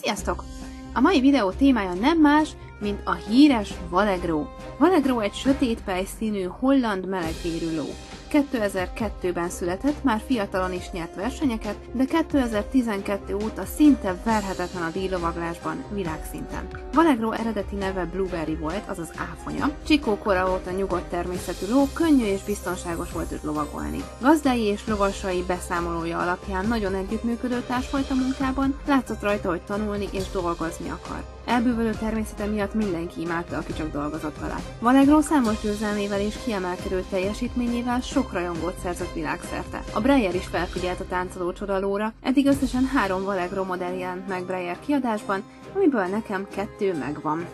Sziasztok! A mai videó témája nem más, mint a híres Valegro. Valegro egy sötétpej színű holland melegvérű ló. 2002-ben született, már fiatalon is nyert versenyeket, de 2012 óta szinte verhetetlen a díjlovaglásban világszinten. Valegro eredeti neve Blueberry volt, azaz áfonya. Csikó kora óta nyugodt természetű ló, könnyű és biztonságos volt őt lovagolni. Gazdái és lovasai beszámolója alapján nagyon együttműködő társ volt a munkában, látszott rajta, hogy tanulni és dolgozni akar. Elbűvölő természete miatt mindenki imádta, aki csak dolgozott vele. Valegro számos győzelmével és kiemelkedő teljesítményével sok rajongót szerzett világszerte. A Breyer is felfigyelt a táncoló csodalóra, eddig összesen három Valegro modell jelent meg Breyer kiadásban, amiből nekem kettő megvan.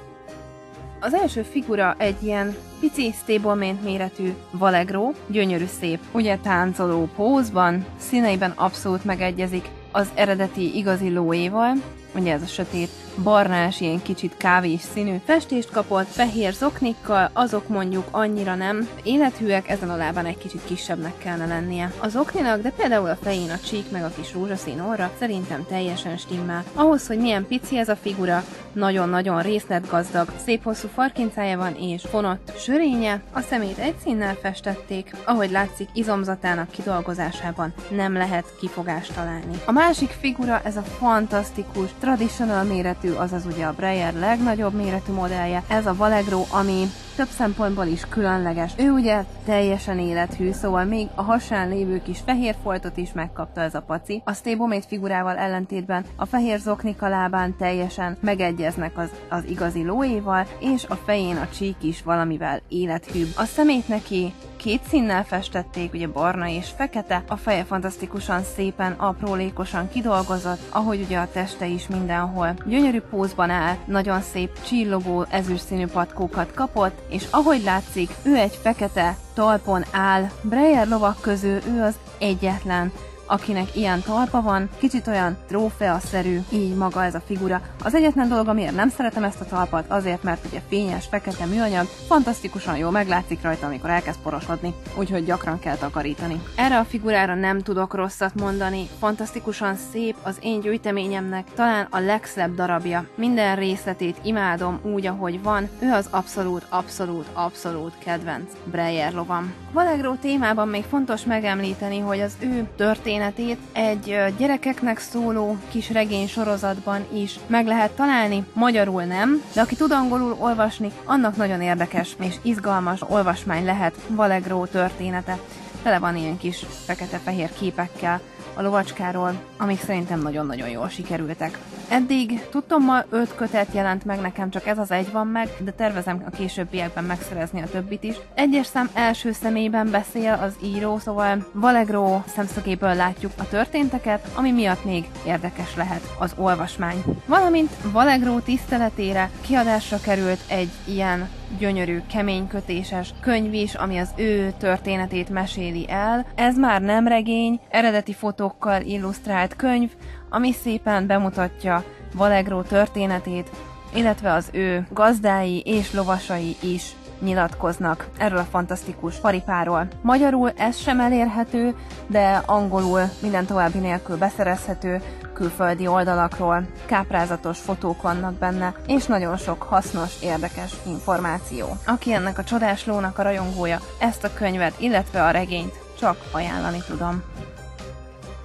Az első figura egy ilyen pici stablemint méretű Valegro, gyönyörű szép, ugye táncoló pózban, színeiben abszolút megegyezik az eredeti igazi lóéval, ugye ez a sötét barnás, ilyen kicsit kávés színű festést kapott, fehér zoknikkal, azok mondjuk annyira nem élethűek, ezen a lábán egy kicsit kisebbnek kellene lennie. Az okninak, de például a fején a csík meg a kis rózsaszín orra szerintem teljesen stimmel. Ahhoz, hogy milyen pici ez a figura, nagyon-nagyon részletgazdag, szép hosszú farkincája van és fonott sörénye, a szemét egy színnel festették, ahogy látszik izomzatának kidolgozásában nem lehet kifogást találni. A másik figura ez a fantasztikus, traditional méret méretű, azaz ugye a Breyer legnagyobb méretű modellje. Ez a Valegro, ami több szempontból is különleges. Ő ugye teljesen élethű, szóval még a hasán lévő kis fehér foltot is megkapta ez a paci. A stablemate figurával ellentétben a fehér zoknika lábán teljesen megegyeznek az, az igazi lóéval, és a fején a csík is valamivel élethűbb. A szemét neki két színnel festették, ugye barna és fekete, a feje fantasztikusan szépen, aprólékosan kidolgozott, ahogy ugye a teste is mindenhol. Gyönyörű pózban áll, nagyon szép csillogó ezüst színű patkókat kapott, és ahogy látszik, ő egy fekete talpon áll. Breyer lovak közül ő az egyetlen, akinek ilyen talpa van, kicsit olyan trófeaszerű, így maga ez a figura. Az egyetlen dolog, amiért nem szeretem ezt a talpat, azért, mert ugye fényes, fekete műanyag, fantasztikusan jól meglátszik rajta, amikor elkezd porosodni, úgyhogy gyakran kell takarítani. Erre a figurára nem tudok rosszat mondani, fantasztikusan szép, az én gyűjteményemnek talán a legszebb darabja. Minden részletét imádom úgy, ahogy van, ő az abszolút, abszolút, abszolút kedvenc Breyer lovam. Valegro témában még fontos megemlíteni, hogy az ő történet történetét egy gyerekeknek szóló kis regény sorozatban is meg lehet találni, magyarul nem, de aki tud angolul olvasni, annak nagyon érdekes és izgalmas olvasmány lehet Valegro története. Tele van ilyen kis fekete-fehér képekkel, a lovacskáról, amik szerintem nagyon-nagyon jól sikerültek. Eddig tudtommal 5 kötet jelent meg, nekem csak ez az egy van meg, de tervezem a későbbiekben megszerezni a többit is. Egyes szám első személyben beszél az író, szóval Valegro szemszögéből látjuk a történteket, ami miatt még érdekes lehet az olvasmány. Valamint Valegro tiszteletére kiadásra került egy ilyen gyönyörű, keménykötéses könyv is, ami az ő történetét meséli el. Ez már nem regény, eredeti fotókkal illusztrált könyv, ami szépen bemutatja Valegro történetét, illetve az ő gazdái és lovasai is nyilatkoznak erről a fantasztikus paripáról. Magyarul ez sem elérhető, de angolul minden további nélkül beszerezhető, külföldi oldalakról, káprázatos fotók vannak benne, és nagyon sok hasznos, érdekes információ. Aki ennek a csodás lónak a rajongója, ezt a könyvet, illetve a regényt csak ajánlani tudom.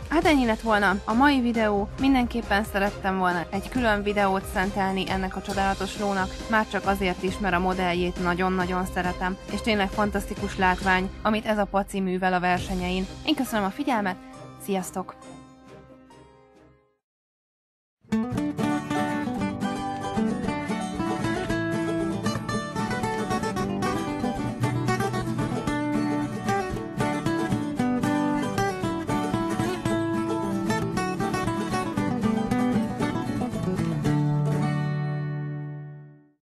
Hát ennyi lett volna a mai videó, mindenképpen szerettem volna egy külön videót szentelni ennek a csodálatos lónak, már csak azért is, mert a modelljét nagyon-nagyon szeretem, és tényleg fantasztikus látvány, amit ez a paci művel a versenyein. Én köszönöm a figyelmet, sziasztok!